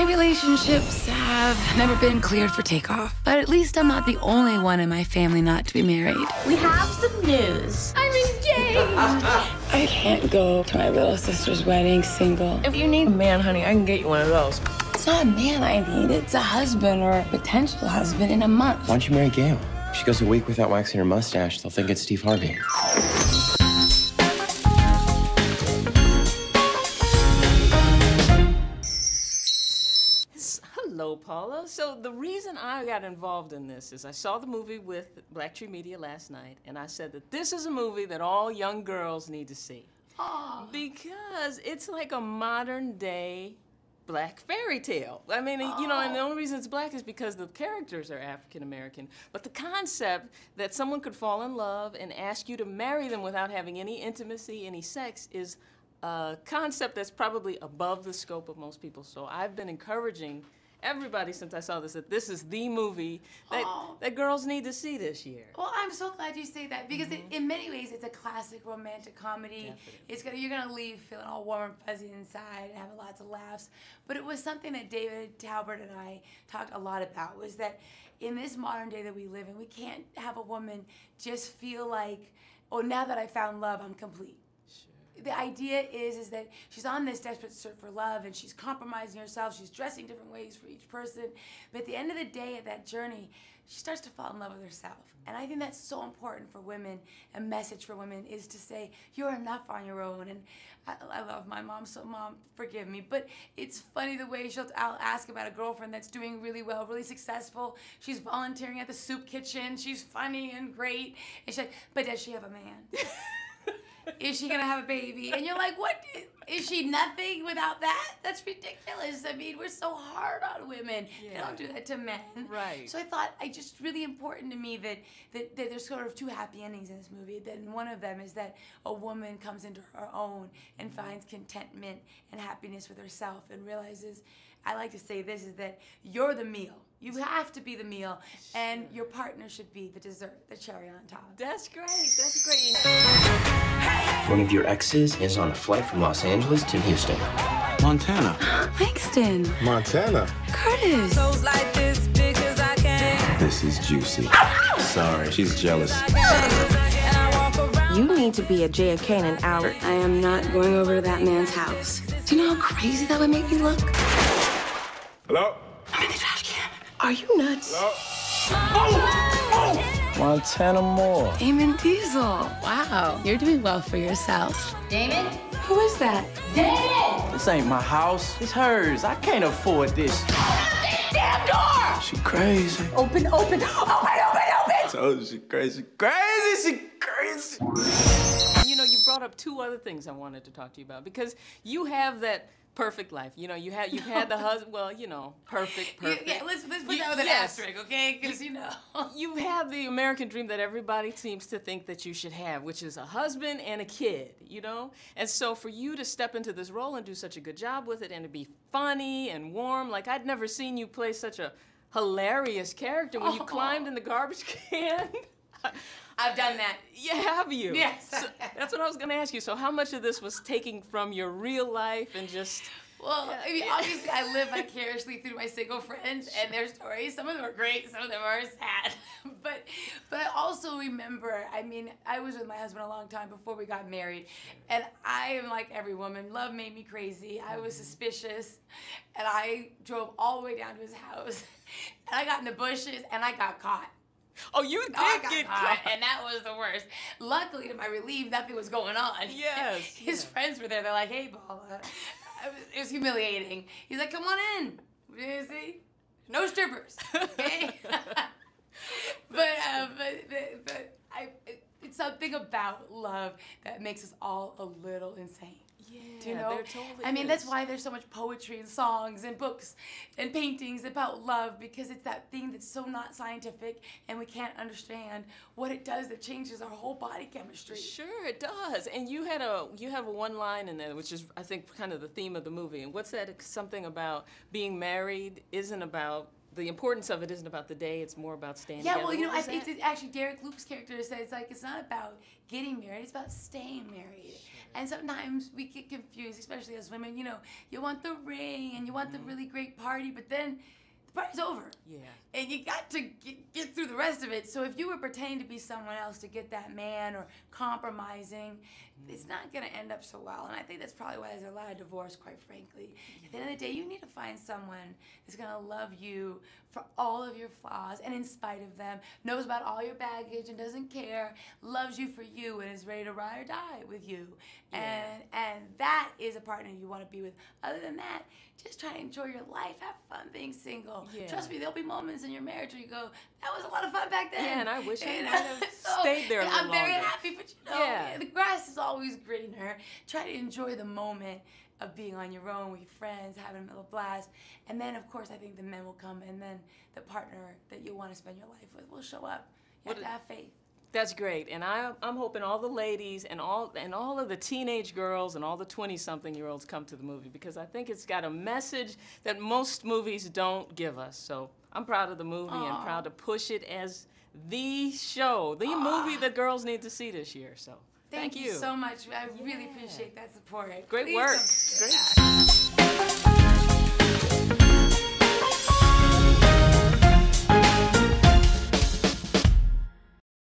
My relationships have never been cleared for takeoff, but at least I'm not the only one in my family not to be married. We have some news. I'm engaged. I can't go to my little sister's wedding single. If you need a man, honey, I can get you one of those. It's not a man I need, it's a husband or a potential husband in a month. Why don't you marry Gail? If she goes a week without waxing her mustache, they'll think it's Steve Harvey. Paula. So the reason I got involved in this is I saw the movie with BlackTree Media last night, and I said that this is a movie that all young girls need to see. Because it's like a modern day black fairy tale. I mean, you know, and the only reason it's black is because the characters are African American. But the concept that someone could fall in love and ask you to marry them without having any intimacy, any sex, is a concept that's probably above the scope of most people. So I've been encouraging everybody since I saw this that this is the movie that, Aw. that girls need to see this year. Well, I'm so glad you say that because it, mm-hmm. in many ways it's a classic romantic comedy. Definitely. It's gonna you're gonna leave feeling all warm and fuzzy inside and have lots of laughs. But it was something that David Talbert and I talked a lot about was that in this modern day that we live in, we can't have a woman just feel like, oh, now that I found love, I'm complete the idea is is that she's on this desperate search for love and she's compromising herself. She's dressing different ways for each person. But at the end of the day at that journey she starts to fall in love with herself. And i think that's so important for women. A message for women is to say you're enough on your own. And i, I love my mom so mom forgive me. But it's funny the way she'll i'll ask about a girlfriend that's doing really well really successful. She's volunteering at the soup kitchen. She's funny and great. And she's like but does she have a man is she gonna have a baby? And you're like, what? Is she nothing without that? That's ridiculous. I mean, we're so hard on women. They don't do that to men. Right. So I thought I just really important to me that, that that there's sort of two happy endings in this movie. Then one of them is that a woman comes into her own and mm-hmm. finds contentment and happiness with herself and realizes. I like to say this is that you're the meal. You have to be the meal, and your partner should be the dessert, the cherry on top. That's great. That's great. One of your exes is on a flight from Los Angeles to Houston. Montana. Langston, Montana. Curtis. This is juicy. Sorry, she's jealous. You need to be at JFK in an hour. I am not going over to that man's house. Do you know how crazy that would make me look? Hello? I'm in the trash can. Are you nuts? Oh! Oh! Montana Moore. Damon Diesel. Wow, you're doing well for yourself. Damon? Who is that? Damon! This ain't my house. It's hers. I can't afford this. Damn door! She crazy. Open, open, oh, open, open, open! Told you she crazy. Crazy, she crazy. You brought up two other things I wanted to talk to you about because you have that perfect life. You know, you had you've had the husband. Well, you know, perfect, perfect. Yeah, let's, let's put You- that with an yes. asterisk, okay? Because, you know. You have the American dream that everybody seems to think that you should have, which is a husband and a kid, you know? And so for you to step into this role and do such a good job with it and to be funny and warm, like I'd never seen you play such a hilarious character when you oh. climbed in the garbage can. I've done that. Yeah, have you? Yes. So that's what I was going to ask you. So, how much of this was taking from your real life and just. Well, I mean, obviously, I live vicariously through my single friends and their stories. Some of them are great, some of them are sad. but, but I also remember. I mean, I was with my husband a long time before we got married, and I am like every woman. Love made me crazy. I was mm-hmm. suspicious, and I drove all the way down to his house, and I got in the bushes, and I got caught. Oh, you did I got get caught, caught. and that was the worst. Luckily, to my relief, nothing was going on. Yes, His yeah. friends were there. They're like, "Hey, Paula." It was, humiliating. He's like, "Come on in." You see, no strippers. Okay. but, uh, but but but I. It's something about love that makes us all a little insane. Yeah, you know? there totally I mean, that's why there's so much poetry and songs and books and paintings about love because it's that thing that's so not scientific and we can't understand what it does that changes our whole body chemistry. Sure, it does. And you had a you have a one line in there, which is I think kind of the theme of the movie. And what's that? Something about being married isn't about the importance of it isn't about the day. It's more about staying Yeah, together. well, you know, I that? it's actually Derek Luke's character says like it's not about getting married; it's about staying married. And sometimes we get confused, especially as women. You know, you want the ring and you want the mm-hmm. really great party, but then the party's over. Yeah. And you got to get, get through the rest of it. So if you were pretending to be someone else to get that man or compromising, it's not going to end up so well. And I think that's probably why there's a lot of divorce, quite frankly. At the end of the day, you need to find someone that's going to love you for all of your flaws and in spite of them, knows about all your baggage and doesn't care, loves you for you and is ready to ride or die with you. And and that is a partner you want to be with. Other than that, just try to enjoy your life, have fun being single. Yeah. Trust me, there'll be moments in your marriage where you go, "That was a lot of fun back then." Yeah, and I wish I might have so, stayed there a I'm little very longer. happy, but you know, Yeah. the grass is always greener. Try to enjoy the moment of being on your own with your friends, having a little blast, and then of course I think the men will come, and then the partner that you want to spend your life with will show up. You What have to have faith. That's great, and I, I'm hoping all the ladies and all and all of the teenage girls and all the 20-something-year-olds come to the movie because I think it's got a message that most movies don't give us. So I'm proud of the movie and proud to push it as the show, the movie that girls need to see this year. So Thank, you. so much. I really appreciate that support. Great Please work. Great.